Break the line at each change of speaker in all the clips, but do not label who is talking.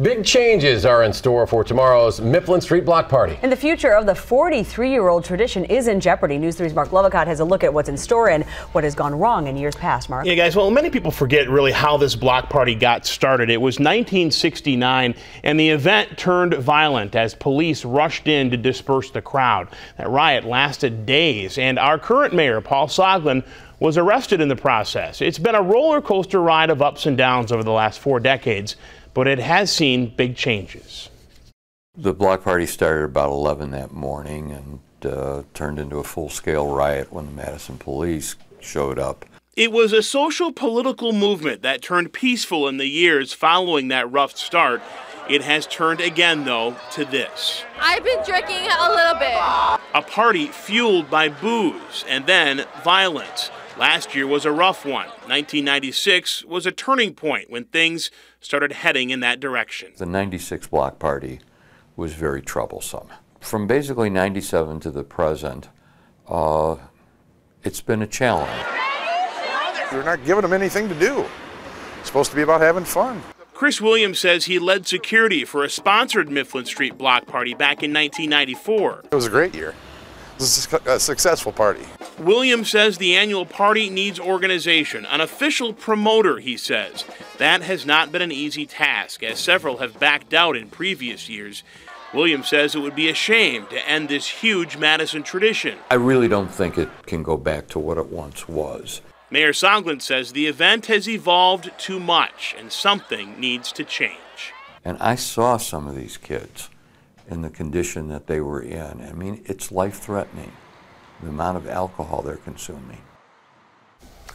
Big changes are in store for tomorrow's Mifflin Street Block Party.
And the future of the 43 year old tradition is in jeopardy. News 3's Marc Lovicott has a look at what's in store and what has gone wrong in years past. Marc.
Yeah, guys, well, many people forget really how this block party got started. It was 1969, and the event turned violent as police rushed in to disperse the crowd. That riot lasted days, and our current mayor, Paul Soglin, was arrested in the process. It's been a roller coaster ride of ups and downs over the last four decades but it has seen big changes.
The block party started about 11 that morning and uh, turned into a full-scale riot when the Madison police showed up.
It was a social political movement that turned peaceful in the years following that rough start. It has turned again, though, to this.
I've been drinking a little bit.
A party fueled by booze and then violence. Last year was a rough one. 1996 was a turning point when things started heading in that direction.
The 96 block party was very troublesome. From basically 97 to the present, uh, it's been a challenge.
We're not giving them anything to do. It's supposed to be about having fun.
Chris Williams says he led security for a sponsored Mifflin Street block party back in 1994.
It was a great year. It was a successful party.
Williams says the annual party needs organization, an official promoter, he says. That has not been an easy task, as several have backed out in previous years. Williams says it would be a shame to end this huge Madison tradition.
I really don't think it can go back to what it once was.
Mayor Soglin says the event has evolved too much and something needs to change.
And I saw some of these kids in the condition that they were in. I mean, it's life threatening the amount of alcohol they're consuming.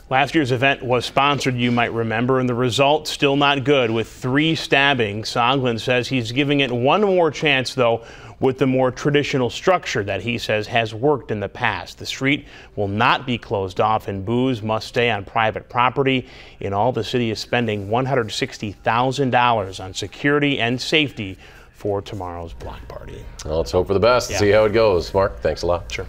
Last year's event was sponsored, you might remember, and the result still not good with three stabbings. Soglin says he's giving it one more chance, though, with the more traditional structure that he says has worked in the past. The street will not be closed off, and booze must stay on private property. In all, the city is spending $160,000 on security and safety for tomorrow's block party.
Well, let's hope for the best. Yeah. See how it goes. Marc, thanks a lot.
Sure.